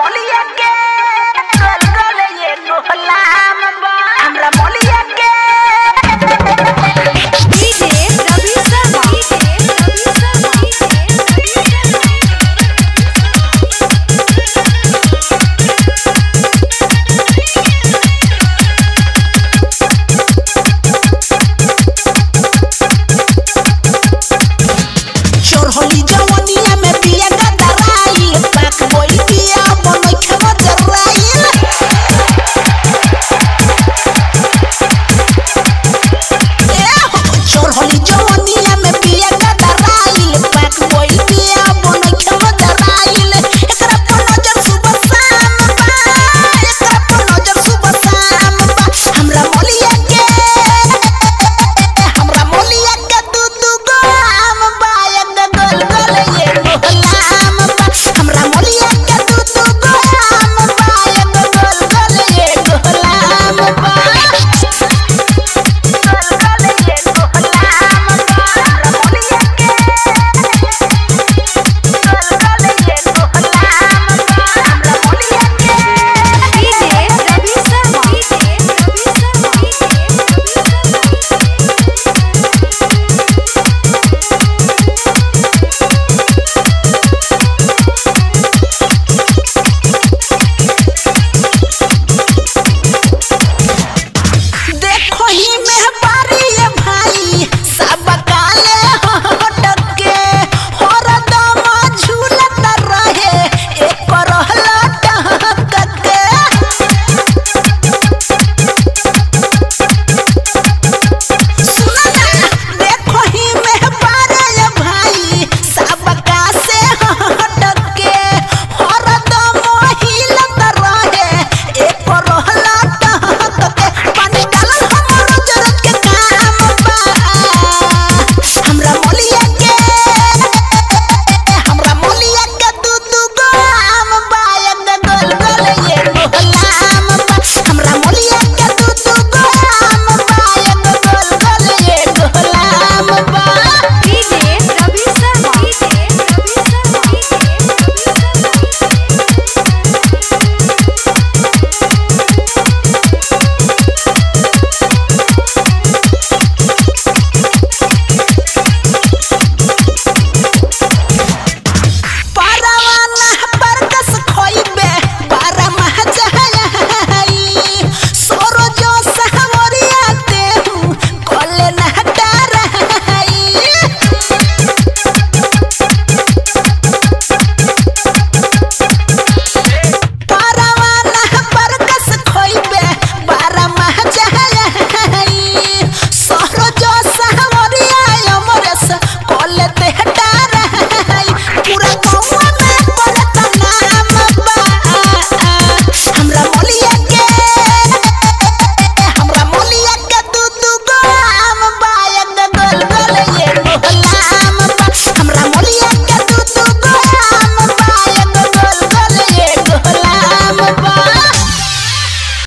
மொழிய